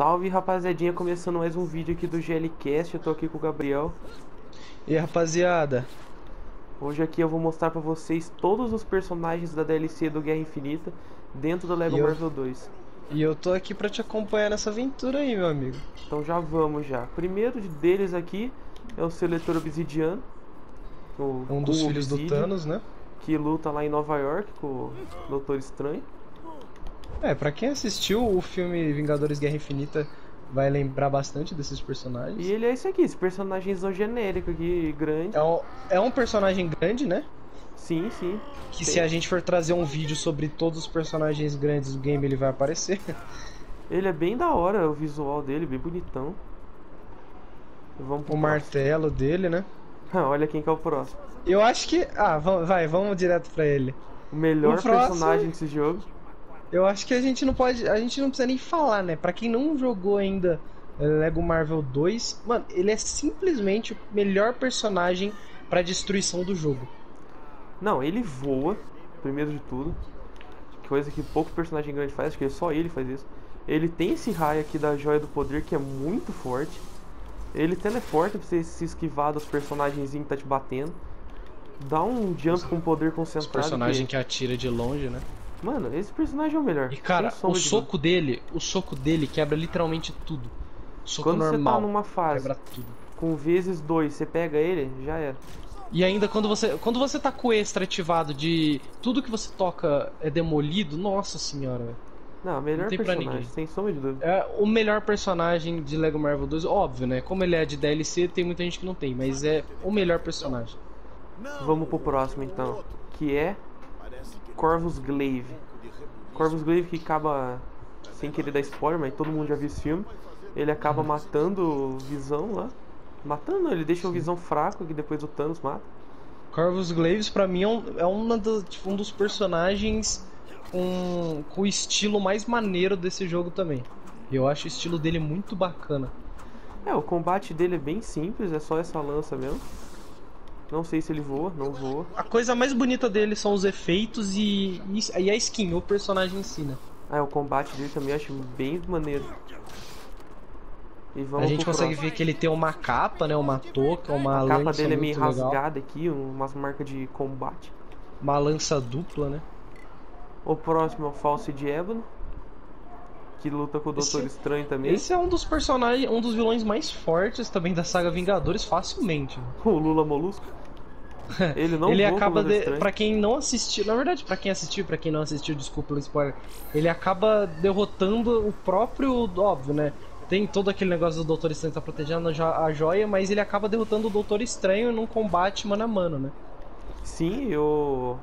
Salve rapaziadinha, começando mais um vídeo aqui do GLCast, eu tô aqui com o Gabriel. E aí, rapaziada? Hoje aqui eu vou mostrar pra vocês todos os personagens da DLC do Guerra Infinita dentro do Lego eu- Marvel 2. E eu tô aqui pra te acompanhar nessa aventura aí, meu amigo. Então já vamos já. Primeiro deles aqui é o Seletor Obsidiano. o- Um dos o filhos do Obsidian, Thanos, né? Que luta lá em Nova York com o Doutor Estranho. É, pra quem assistiu o filme Vingadores Guerra Infinita, vai lembrar bastante desses personagens. E ele é esse aqui, esse personagemzão genérico aqui, grande. É um, é um personagem grande, né? Sim, sim. Que se a gente for trazer um vídeo sobre todos os personagens grandes do game, ele vai aparecer. Ele é bem da hora, o visual dele, bem bonitão. Vamos o martelo dele, né? Olha quem que é o próximo. Eu acho que. Ah, vai, vamos direto pra ele. O melhor O próximo- personagem desse jogo. Eu acho que a gente não pode. A gente não precisa nem falar, né? Pra quem não jogou ainda eh, Lego Marvel 2, mano, ele é simplesmente o melhor personagem pra destruição do jogo. Não, ele voa, primeiro de tudo. Coisa que pouco personagem grande faz, acho que só ele faz isso. Ele tem esse raio aqui da Joia do Poder que é muito forte. Ele teleporta pra você se esquivar dos personagens que tá te batendo. Dá um jump com poder Os concentrado. personagens que- que atira de longe, né? Mano, esse personagem é o melhor. E cara, o de soco dele, o soco dele quebra literalmente tudo. Soco Quando você normal tá numa fase com vezes dois, você pega ele, já era. E ainda quando você, quando você tá com o extra ativado de tudo que você toca é demolido, nossa senhora, velho. Não, melhor tem pra personagem, ninguém. sem sombra de dúvida. É o melhor personagem de Lego Marvel 2, óbvio, né? Como ele é de DLC, tem muita gente que não tem, mas é o melhor personagem. Vamos pro próximo então, que é Corvus Glaive. Corvus Glaive que acaba, sem querer dar spoiler, mas todo mundo já viu esse filme. Ele acaba matando o Visão lá. Matando, ele deixa o Visão fraco, que depois o Thanos mata. Corvus Glaives pra mim é um, é uma do- tipo, um dos personagens com, com o estilo mais maneiro desse jogo também. Eu acho o estilo dele muito bacana. É, o combate dele é bem simples, é só essa lança mesmo. Não sei se ele voa, não voa. A coisa mais bonita dele são os efeitos e, e, a skin, o personagem em si, né? Ah, o combate dele também eu acho bem maneiro. A gente consegue próximo. ver que ele tem uma capa, né? Uma touca, uma A capa lança dele é meio legal. rasgada aqui, umas marcas de combate. Uma lança dupla, né? O próximo é o False de Ébano. Que luta com o Doutor Esse- Estranho também. Esse é um dos personagens, um dos vilões mais fortes também da saga Vingadores, facilmente. O Lula Molusco. Ele não ele o acaba de, para quem não assistiu, na verdade, pra quem assistiu, pra quem não assistiu, desculpa pelo spoiler. Ele acaba derrotando o próprio, óbvio, né? Tem todo aquele negócio do Doutor Estranho tá protegendo a joia, mas ele acaba derrotando o Doutor Estranho num combate mano a mano, né? Sim, eu.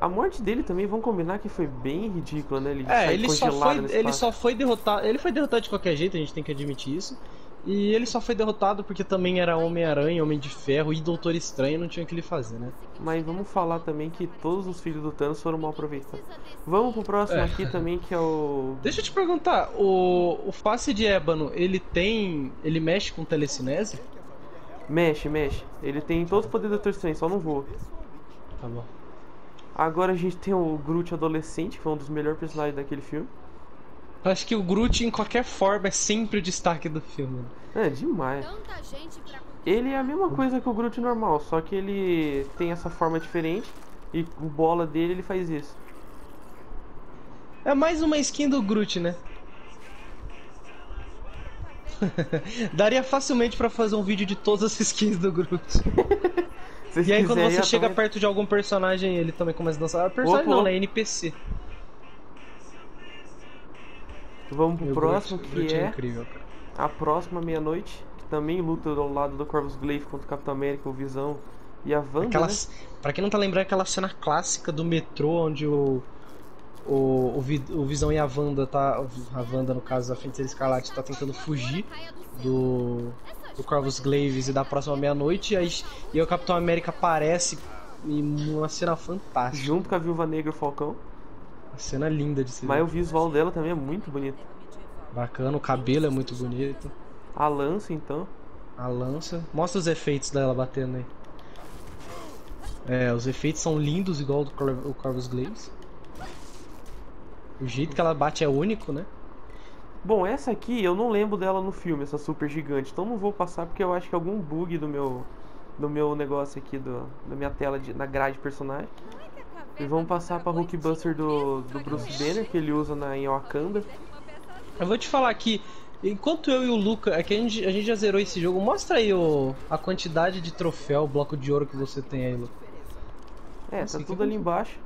A morte dele também, vamos combinar que foi bem ridícula, né? Ele É, ele só congelado foi, ele só foi derrotado, ele foi derrotado de qualquer jeito, a gente tem que admitir isso. E ele só foi derrotado porque também era Homem-Aranha, Homem de Ferro e Doutor Estranho, não tinha o que ele fazer, né? Mas vamos falar também que todos os filhos do Thanos foram mal aproveitados. Vamos pro próximo É. aqui também, que é o. Deixa eu te perguntar, o, o face de ébano, ele tem. ele mexe com telecinese? Mexe, mexe. Ele tem todos os poderes do Doutor Estranho, só não voa. Tá bom. Agora a gente tem o Groot adolescente, que foi um dos melhores personagens daquele filme. Eu acho que o Groot, em qualquer forma, é sempre o destaque do filme. É, demais. Ele é a mesma coisa que o Groot normal, só que ele tem essa forma diferente e o bola dele ele faz isso. É mais uma skin do Groot, né? Daria facilmente pra fazer um vídeo de todas as skins do Groot. Se E aí quando você chega também- perto de algum personagem, ele também começa a dançar. Ah, Personagem Opa. não, né? NPC. Vamos pro o próximo, Groot- que Groot é incrível, a próxima meia-noite, que também luta ao lado do Corvus Glaive contra o Capitão América, o Visão e a Wanda, Aquela, né? Pra quem não tá lembrando, aquela cena clássica do metrô onde o. O, o, Vi- o Visão e a Wanda tá. A Wanda, no caso, a Feiticeira Escarlate, tá tentando fugir do. Do Corvus Glaives e da próxima meia-noite. E, o Capitão América aparece em uma cena fantástica. Junto com a Viúva Negra e o Falcão. Uma cena linda de se Mas o visual dela também é muito bonito. Bacana, o cabelo é muito bonito. A lança, então. A lança. Mostra os efeitos dela batendo aí. É, os efeitos são lindos, igual do o Corvus Glaives. O jeito que ela bate é único, né? Bom, essa aqui eu não lembro dela no filme, essa super gigante. Então não vou passar porque eu acho que é algum bug do meu do meu negócio aqui do da minha tela de, na grade personagem. E vamos passar para Hulkbuster do, do Bruce Banner que ele usa na em Wakanda. Eu vou te falar aqui, enquanto eu e o Luca, é que a gente, a gente já zerou esse jogo, mostra aí o, a quantidade de troféu, bloco de ouro que você tem aí, Luca. É, Nossa, tá tudo ali embaixo.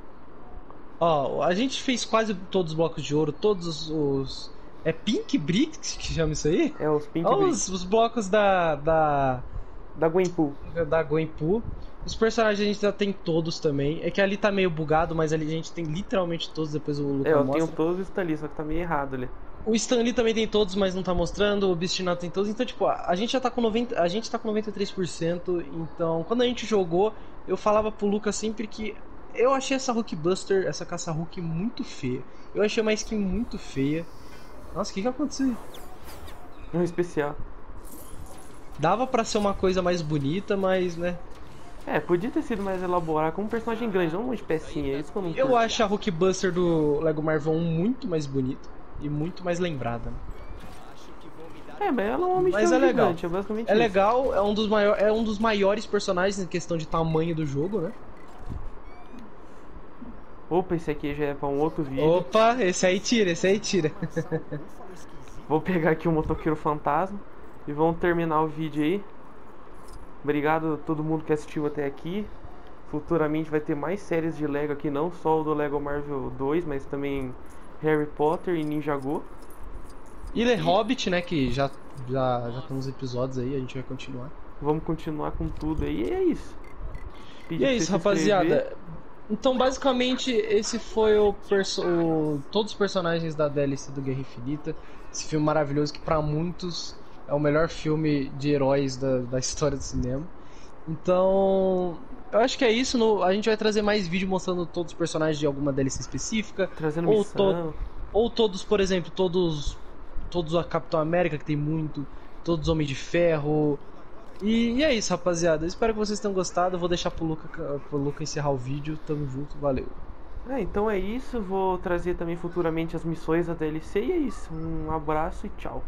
Ó, a gente fez quase todos os blocos de ouro, todos os. É Pink Bricks que chama isso aí? É, os Pink Bricks. Os, os blocos da. da. Da Gwenpool. Da Gwenpool. Os personagens a gente já tem todos também. É que ali tá meio bugado, mas ali a gente tem literalmente todos, depois o Lucas É, eu mostra. tenho todos os ali, só que tá meio errado ali. O Stanley também tem todos, mas não tá mostrando. O Obstinado tem todos. Então, tipo, a gente já tá com 90, a gente tá com 93%. Então, quando a gente jogou, eu falava pro Lucas sempre que eu achei essa Hulkbuster, essa caça Hulk muito feia. Eu achei uma skin muito feia. Nossa, o que que aconteceu? Um especial. Dava para ser uma coisa mais bonita, mas, né? É, podia ter sido mais elaborado como um personagem grande, não uma espécie. É isso que eu não Eu acho a Hulkbuster do Lego Marvel 1 muito mais bonita e muito mais lembrada. Né? É, mas ela é uma mas é legal. Gigante, é basicamente É legal, é um, dos maior, é um dos maiores personagens em questão de tamanho do jogo, né? Opa, esse aqui já é pra um outro vídeo. Opa, esse aí tira, esse aí tira. Vou pegar aqui o motoqueiro fantasma e vamos terminar o vídeo aí. Obrigado a todo mundo que assistiu até aqui. Futuramente vai ter mais séries de Lego aqui, não só o do Lego Marvel 2, mas também Harry Potter e Ninjago. E The Hobbit, né, que já, já, já tem uns episódios aí, a gente vai continuar. Vamos continuar com tudo aí, e é isso. Pedir e é isso, rapaziada. Então, basicamente, esse foi o, o, todos os personagens da DLC do Guerra Infinita. Esse filme maravilhoso que para muitos é o melhor filme de heróis da, da história do cinema. Então, eu acho que é isso. No, a gente vai trazer mais vídeo mostrando todos os personagens de alguma DLC específica. Trazendo ou, to, ou todos, por exemplo, todos todos a Capitão América que tem muito, todos Homem de Ferro. E, e, é isso, rapaziada. espero que vocês tenham gostado. Eu vou deixar pro Luca, pro Luca encerrar o vídeo. Tamo junto, valeu. É, então é isso. Vou trazer também futuramente as missões da DLC. E é isso. Um abraço e tchau.